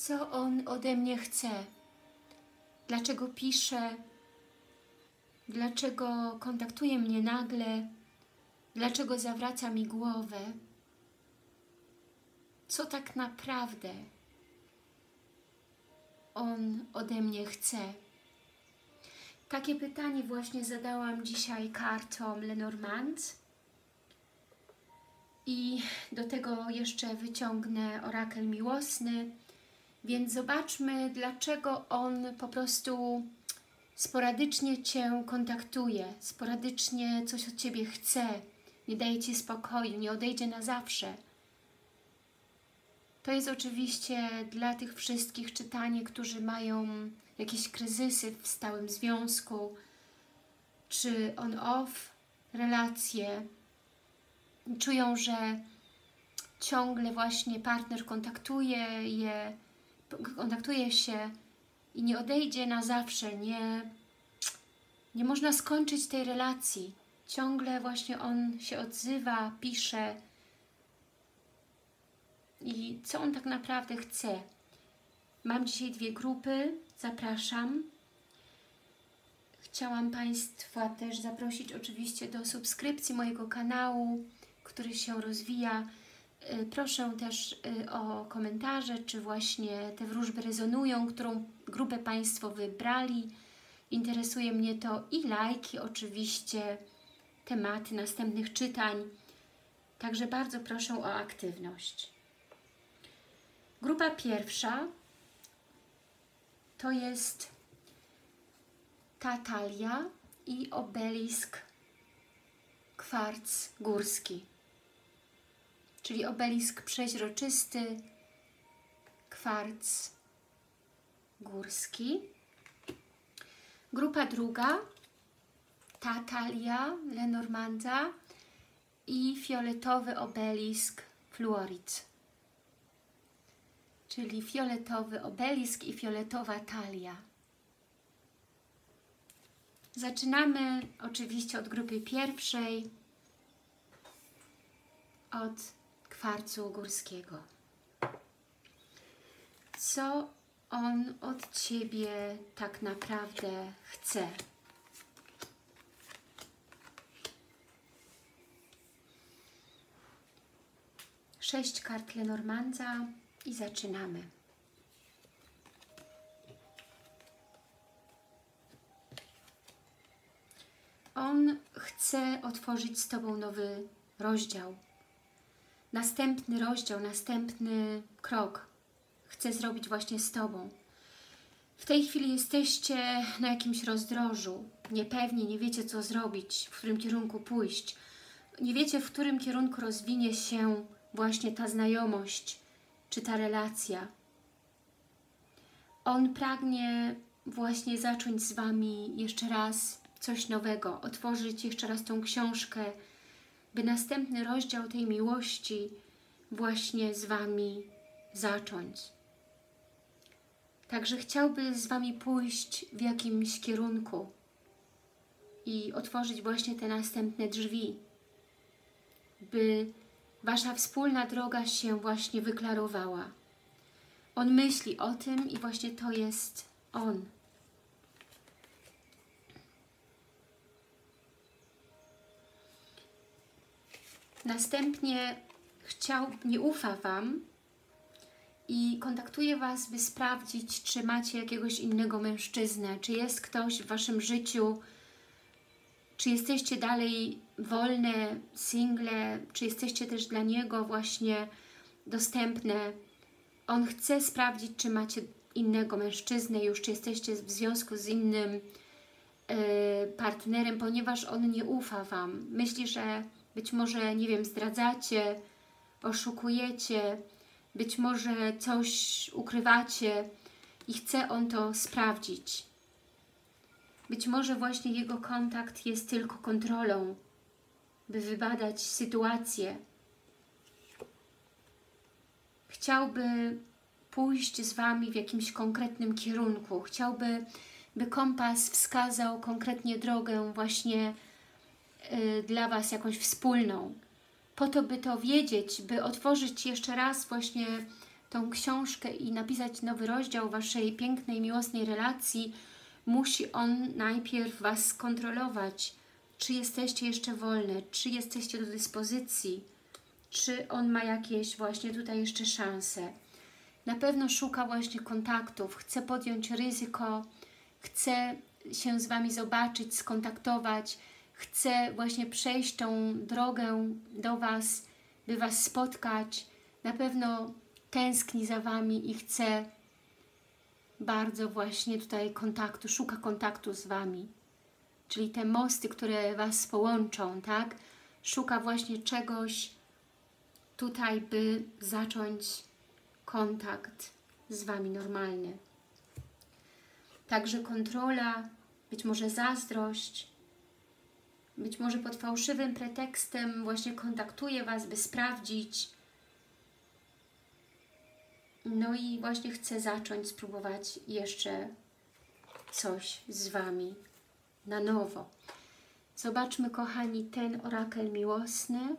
co On ode mnie chce, dlaczego pisze, dlaczego kontaktuje mnie nagle, dlaczego zawraca mi głowę, co tak naprawdę On ode mnie chce. Takie pytanie właśnie zadałam dzisiaj kartom Lenormand. I do tego jeszcze wyciągnę orakel miłosny, więc zobaczmy, dlaczego on po prostu sporadycznie Cię kontaktuje, sporadycznie coś od Ciebie chce, nie daje Ci spokoju, nie odejdzie na zawsze. To jest oczywiście dla tych wszystkich czytanie, którzy mają jakieś kryzysy w stałym związku, czy on-off relacje, czują, że ciągle właśnie partner kontaktuje je, kontaktuje się i nie odejdzie na zawsze, nie, nie można skończyć tej relacji. Ciągle właśnie on się odzywa, pisze i co on tak naprawdę chce. Mam dzisiaj dwie grupy, zapraszam. Chciałam Państwa też zaprosić oczywiście do subskrypcji mojego kanału, który się rozwija. Y, proszę też y, o komentarze, czy właśnie te wróżby rezonują, którą grupę Państwo wybrali. Interesuje mnie to i lajki, oczywiście, tematy następnych czytań. Także bardzo proszę o aktywność. Grupa pierwsza to jest Tatalia i obelisk kwarc górski, czyli obelisk przeźroczysty, kwarc górski. Grupa druga, Tatalia Lenormanda i fioletowy obelisk fluorid czyli fioletowy obelisk i fioletowa talia. Zaczynamy oczywiście od grupy pierwszej, od kwarcu górskiego. Co on od Ciebie tak naprawdę chce? Sześć kart Lenormanda, i zaczynamy. On chce otworzyć z Tobą nowy rozdział. Następny rozdział, następny krok chce zrobić właśnie z Tobą. W tej chwili jesteście na jakimś rozdrożu, niepewni, nie wiecie co zrobić, w którym kierunku pójść. Nie wiecie, w którym kierunku rozwinie się właśnie ta znajomość, czy ta relacja. On pragnie właśnie zacząć z Wami jeszcze raz coś nowego, otworzyć jeszcze raz tą książkę, by następny rozdział tej miłości właśnie z Wami zacząć. Także chciałby z Wami pójść w jakimś kierunku i otworzyć właśnie te następne drzwi, by Wasza wspólna droga się właśnie wyklarowała. On myśli o tym i właśnie to jest On. Następnie chciał, nie ufa Wam i kontaktuje Was, by sprawdzić, czy macie jakiegoś innego mężczyznę, czy jest ktoś w Waszym życiu, czy jesteście dalej wolne, single, czy jesteście też dla Niego właśnie dostępne. On chce sprawdzić, czy macie innego mężczyznę już, czy jesteście w związku z innym yy, partnerem, ponieważ on nie ufa Wam. Myśli, że być może, nie wiem, zdradzacie, oszukujecie, być może coś ukrywacie i chce on to sprawdzić. Być może właśnie jego kontakt jest tylko kontrolą, by wybadać sytuację. Chciałby pójść z Wami w jakimś konkretnym kierunku. Chciałby, by kompas wskazał konkretnie drogę właśnie dla Was jakąś wspólną. Po to, by to wiedzieć, by otworzyć jeszcze raz właśnie tą książkę i napisać nowy rozdział Waszej pięknej, miłosnej relacji, musi on najpierw Was skontrolować, czy jesteście jeszcze wolne, czy jesteście do dyspozycji, czy on ma jakieś właśnie tutaj jeszcze szanse. Na pewno szuka właśnie kontaktów, chce podjąć ryzyko, chce się z Wami zobaczyć, skontaktować, chce właśnie przejść tą drogę do Was, by Was spotkać. Na pewno tęskni za Wami i chce bardzo właśnie tutaj kontaktu, szuka kontaktu z Wami. Czyli te mosty, które Was połączą, tak? Szuka właśnie czegoś tutaj, by zacząć kontakt z Wami normalny. Także kontrola, być może zazdrość, być może pod fałszywym pretekstem właśnie kontaktuje Was, by sprawdzić. No i właśnie chce zacząć, spróbować jeszcze coś z Wami na nowo. Zobaczmy, kochani, ten orakel miłosny,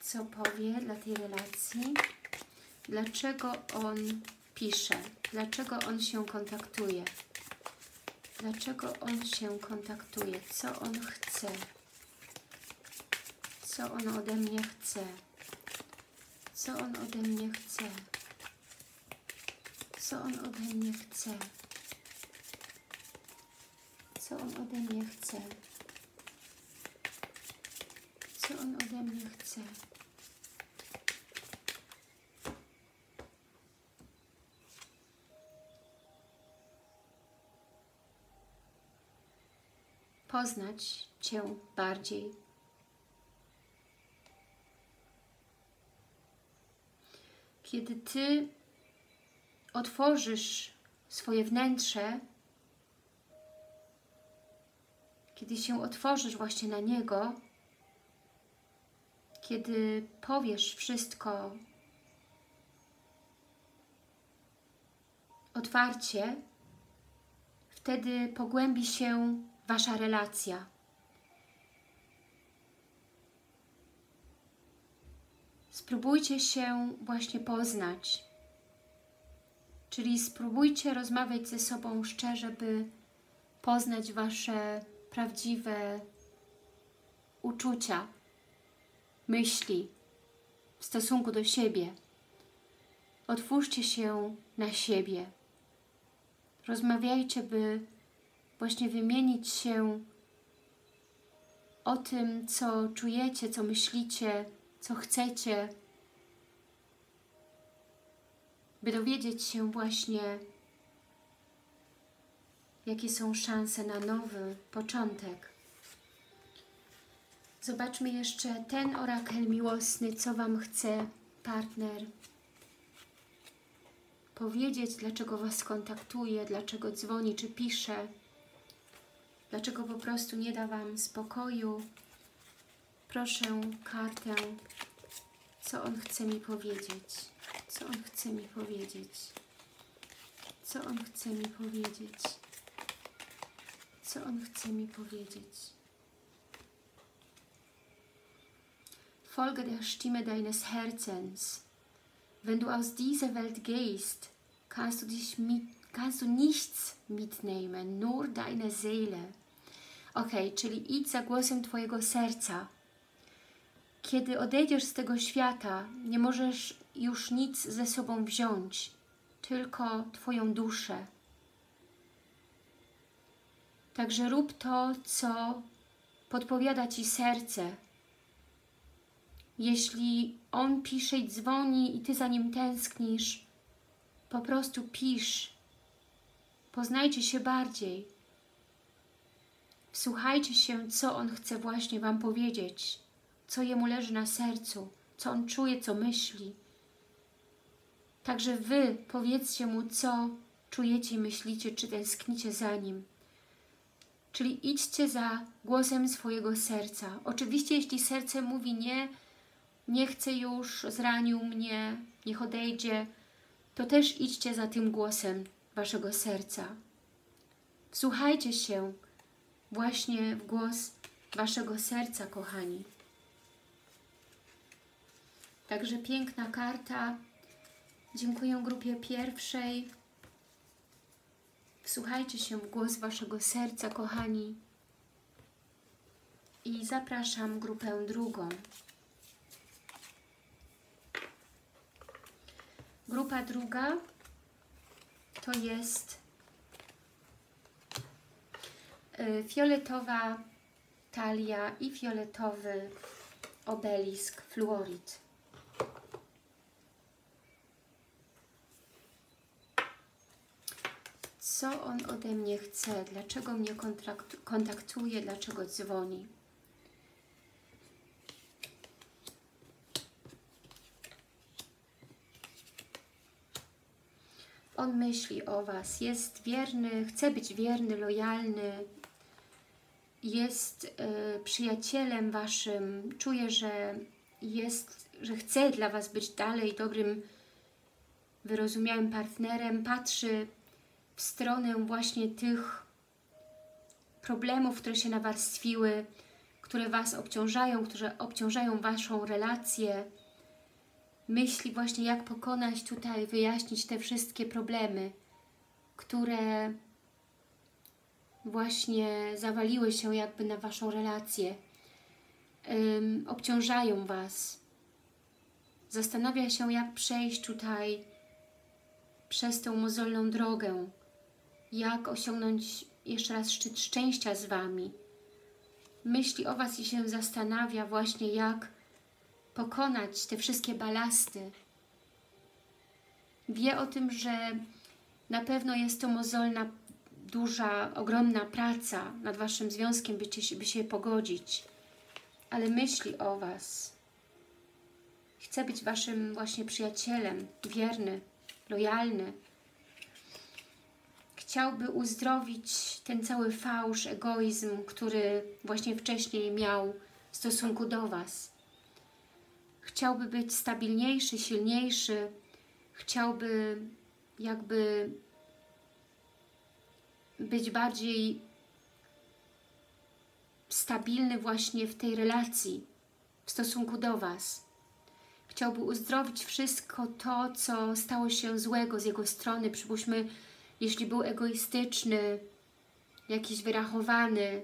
co powie dla tej relacji. Dlaczego on pisze? Dlaczego on się kontaktuje? Dlaczego on się kontaktuje? Co on chce? Co on ode mnie chce? Co on ode mnie chce? Co on ode mnie chce? Co on ode mnie chce? Co on ode mnie chce? Poznać Cię bardziej. Kiedy Ty otworzysz swoje wnętrze, kiedy się otworzysz właśnie na Niego, kiedy powiesz wszystko otwarcie, wtedy pogłębi się Wasza relacja. Spróbujcie się właśnie poznać. Czyli spróbujcie rozmawiać ze sobą szczerze, by poznać Wasze prawdziwe uczucia, myśli w stosunku do siebie. Otwórzcie się na siebie. Rozmawiajcie, by właśnie wymienić się o tym, co czujecie, co myślicie, co chcecie, by dowiedzieć się właśnie, jakie są szanse na nowy początek. Zobaczmy jeszcze ten orakel miłosny, co Wam chce partner powiedzieć, dlaczego Was kontaktuje, dlaczego dzwoni czy pisze. Dlaczego po prostu nie da Wam spokoju? Proszę kartę, co On chce mi powiedzieć. Co On chce mi powiedzieć. Co On chce mi powiedzieć. Co On chce mi powiedzieć. Folge der Stimme deines Herzens. Wenn du aus dieser Welt gehst, kannst du dich mit kannst du nichts mitnehmen, nur deine Seele. Ok, czyli idź za głosem Twojego serca. Kiedy odejdziesz z tego świata, nie możesz już nic ze sobą wziąć, tylko Twoją duszę. Także rób to, co podpowiada Ci serce. Jeśli on pisze i dzwoni i Ty za nim tęsknisz, po prostu pisz. Poznajcie się bardziej. Wsłuchajcie się, co On chce właśnie Wam powiedzieć, co Jemu leży na sercu, co On czuje, co myśli. Także Wy powiedzcie Mu, co czujecie i myślicie, czy tęsknicie za Nim. Czyli idźcie za głosem swojego serca. Oczywiście, jeśli serce mówi nie, nie chcę już, zranił mnie, niech odejdzie, to też idźcie za tym głosem Waszego serca. Wsłuchajcie się, właśnie w głos Waszego serca, kochani. Także piękna karta Dziękuję grupie pierwszej. Wsłuchajcie się w głos Waszego serca, kochani. I zapraszam grupę drugą. Grupa druga to jest y, fioletowa talia i fioletowy obelisk fluorid. Co on ode mnie chce? Dlaczego mnie kontaktuje? Dlaczego dzwoni? On myśli o Was, jest wierny, chce być wierny, lojalny, jest y, przyjacielem Waszym, czuje, że jest, że chce dla Was być dalej dobrym, wyrozumiałym partnerem, patrzy w stronę właśnie tych problemów, które się nawarstwiły, które Was obciążają, które obciążają Waszą relację, myśli właśnie jak pokonać tutaj, wyjaśnić te wszystkie problemy, które właśnie zawaliły się jakby na Waszą relację, um, obciążają Was. Zastanawia się, jak przejść tutaj przez tą mozolną drogę, jak osiągnąć jeszcze raz szczyt szczęścia z Wami. Myśli o Was i się zastanawia właśnie, jak pokonać te wszystkie balasty. Wie o tym, że na pewno jest to mozolna, duża, ogromna praca nad Waszym związkiem, by, by się pogodzić. Ale myśli o Was. Chce być Waszym właśnie przyjacielem, wierny, lojalny. Chciałby uzdrowić ten cały fałsz, egoizm, który właśnie wcześniej miał w stosunku do Was chciałby być stabilniejszy, silniejszy, chciałby jakby być bardziej stabilny właśnie w tej relacji, w stosunku do Was. Chciałby uzdrowić wszystko to, co stało się złego z Jego strony. Przypuśćmy, jeśli był egoistyczny, jakiś wyrachowany,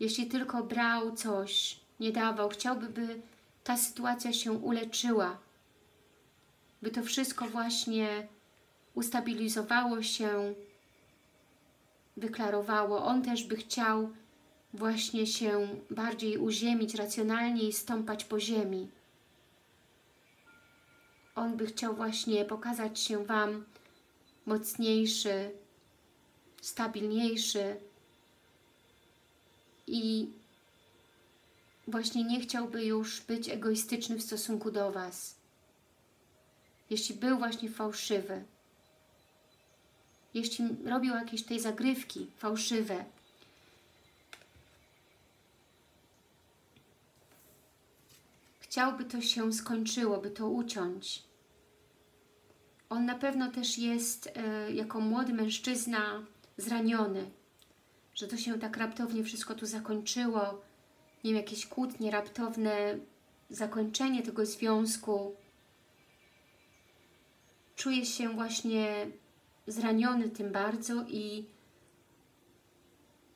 jeśli tylko brał coś, nie dawał, chciałby, by ta sytuacja się uleczyła, by to wszystko właśnie ustabilizowało się, wyklarowało. On też by chciał właśnie się bardziej uziemić, racjonalnie i stąpać po ziemi. On by chciał właśnie pokazać się Wam mocniejszy, stabilniejszy i właśnie nie chciałby już być egoistyczny w stosunku do Was. Jeśli był właśnie fałszywy, jeśli robił jakieś tej zagrywki fałszywe, chciałby to się skończyło, by to uciąć. On na pewno też jest e, jako młody mężczyzna zraniony, że to się tak raptownie wszystko tu zakończyło, nie wiem, jakieś kłótnie, raptowne zakończenie tego związku. Czuje się właśnie zraniony tym bardzo i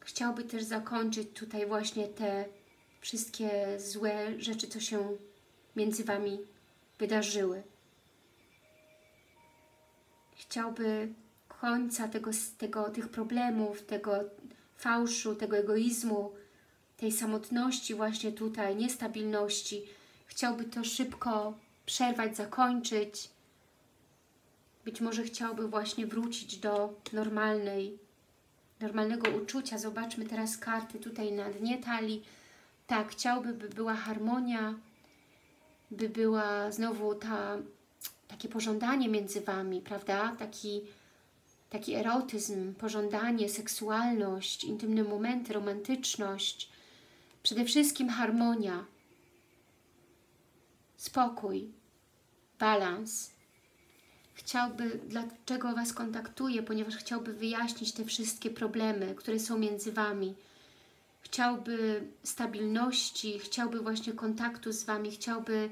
chciałby też zakończyć tutaj właśnie te wszystkie złe rzeczy, co się między Wami wydarzyły. Chciałby końca tego, tego, tych problemów, tego fałszu, tego egoizmu, tej samotności właśnie tutaj, niestabilności. Chciałby to szybko przerwać, zakończyć. Być może chciałby właśnie wrócić do normalnej, normalnego uczucia. Zobaczmy teraz karty tutaj na dnie talii. Tak, chciałby, by była harmonia, by była znowu ta, takie pożądanie między Wami, prawda? Taki, taki erotyzm, pożądanie, seksualność, intymne momenty, romantyczność, Przede wszystkim harmonia, spokój, balans. Chciałby, dlaczego Was kontaktuje, ponieważ chciałby wyjaśnić te wszystkie problemy, które są między Wami. Chciałby stabilności, chciałby właśnie kontaktu z Wami, chciałby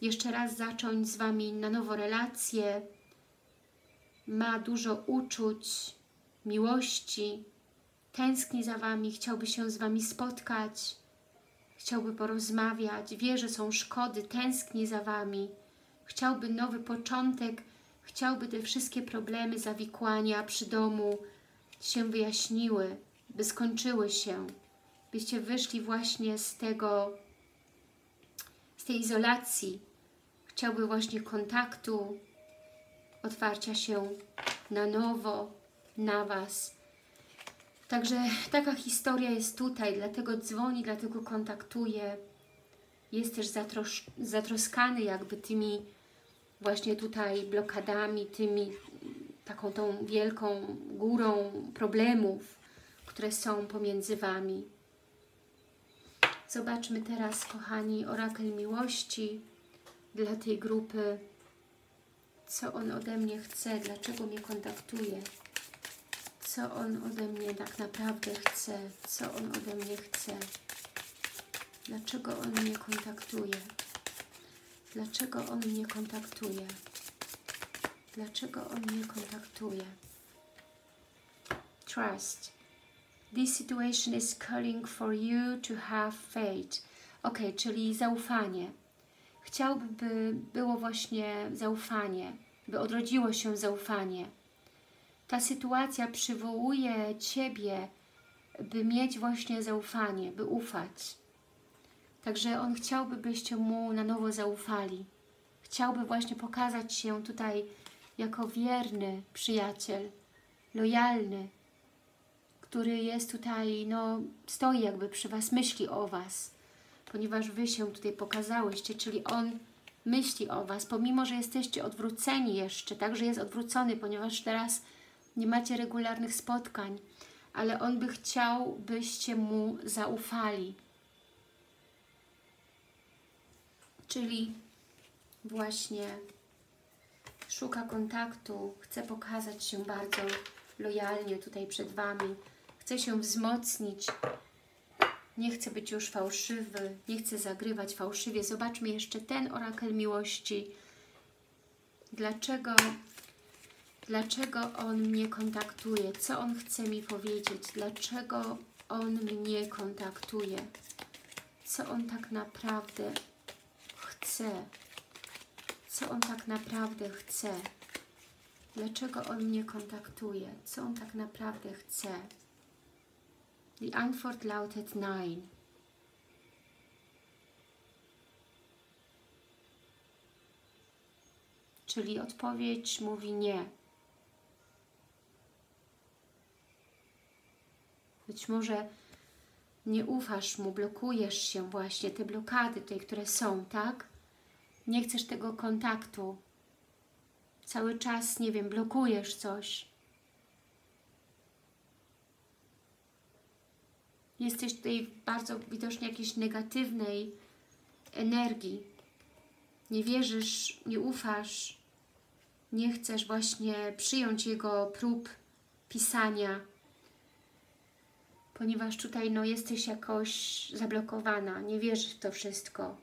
jeszcze raz zacząć z Wami na nowo relacje, ma dużo uczuć, miłości, tęskni za Wami, chciałby się z Wami spotkać, chciałby porozmawiać, wie, że są szkody, tęskni za Wami, chciałby nowy początek, chciałby te wszystkie problemy, zawikłania przy domu się wyjaśniły, by skończyły się, byście wyszli właśnie z tego, z tej izolacji, chciałby właśnie kontaktu, otwarcia się na nowo, na Was. Także taka historia jest tutaj, dlatego dzwoni, dlatego kontaktuje. Jest też zatros zatroskany jakby tymi właśnie tutaj blokadami, tymi taką tą wielką górą problemów, które są pomiędzy Wami. Zobaczmy teraz, kochani, orakel miłości dla tej grupy. Co on ode mnie chce, dlaczego mnie kontaktuje, co on ode mnie tak naprawdę chce, co on ode mnie chce, dlaczego on mnie kontaktuje, dlaczego on mnie kontaktuje, dlaczego on mnie kontaktuje. Trust. This situation is calling for you to have faith. Ok, czyli zaufanie. Chciałby, by było właśnie zaufanie, by odrodziło się zaufanie. Ta sytuacja przywołuje Ciebie, by mieć właśnie zaufanie, by ufać. Także On chciałby, byście Mu na nowo zaufali. Chciałby właśnie pokazać się tutaj jako wierny przyjaciel, lojalny, który jest tutaj, no, stoi jakby przy Was, myśli o Was, ponieważ Wy się tutaj pokazałyście, czyli On myśli o Was, pomimo, że jesteście odwróceni jeszcze, także jest odwrócony, ponieważ teraz nie macie regularnych spotkań, ale On by chciał, byście Mu zaufali. Czyli właśnie szuka kontaktu, chce pokazać się bardzo lojalnie tutaj przed Wami, chce się wzmocnić, nie chce być już fałszywy, nie chce zagrywać fałszywie. Zobaczmy jeszcze ten orakel miłości. Dlaczego, dlaczego on mnie kontaktuje? Co on chce mi powiedzieć? Dlaczego on mnie kontaktuje? Co on tak naprawdę chce? Co on tak naprawdę chce? Dlaczego on mnie kontaktuje? Co on tak naprawdę chce? The Antwort lautet Nein. Czyli odpowiedź mówi nie. Być może nie ufasz mu, blokujesz się właśnie, te blokady tutaj, które są, tak? Nie chcesz tego kontaktu. Cały czas, nie wiem, blokujesz coś. Jesteś tutaj bardzo widocznie jakiejś negatywnej energii. Nie wierzysz, nie ufasz, nie chcesz właśnie przyjąć jego prób pisania, ponieważ tutaj no, jesteś jakoś zablokowana, nie wierzysz w to wszystko.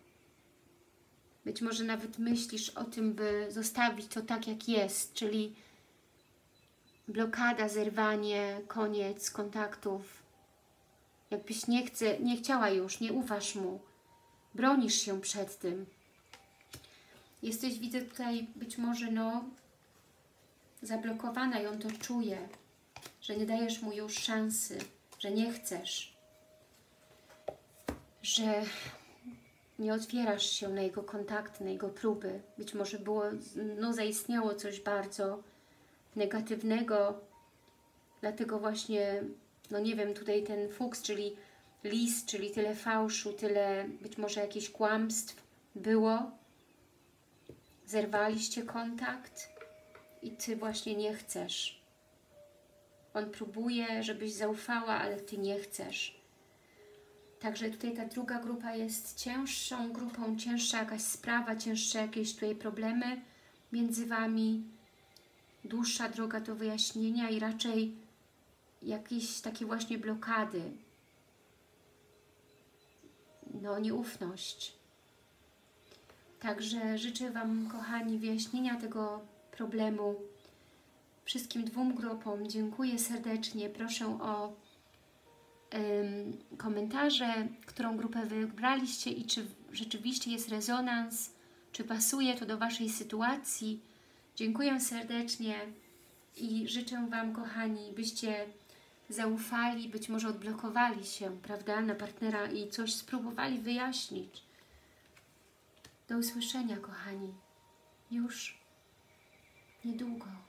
Być może nawet myślisz o tym, by zostawić to tak, jak jest, czyli blokada, zerwanie, koniec kontaktów. Jakbyś nie, chce, nie chciała już, nie ufasz mu. Bronisz się przed tym. Jesteś, widzę tutaj być może no zablokowana i on to czuje, że nie dajesz mu już szansy, że nie chcesz, że nie otwierasz się na jego kontakty, na jego próby. Być może było, no zaistniało coś bardzo negatywnego, dlatego właśnie, no nie wiem, tutaj ten fuks, czyli list, czyli tyle fałszu, tyle być może jakichś kłamstw było. Zerwaliście kontakt i Ty właśnie nie chcesz. On próbuje, żebyś zaufała, ale Ty nie chcesz. Także tutaj ta druga grupa jest cięższą grupą, cięższa jakaś sprawa, cięższe jakieś tutaj problemy między Wami, dłuższa droga do wyjaśnienia i raczej jakieś takie właśnie blokady, no nieufność. Także życzę Wam, kochani, wyjaśnienia tego problemu, Wszystkim dwóm grupom dziękuję serdecznie. Proszę o komentarze, którą grupę wybraliście i czy rzeczywiście jest rezonans, czy pasuje to do Waszej sytuacji. Dziękuję serdecznie i życzę Wam, kochani, byście zaufali, być może odblokowali się, prawda, na partnera i coś spróbowali wyjaśnić. Do usłyszenia, kochani. Już niedługo.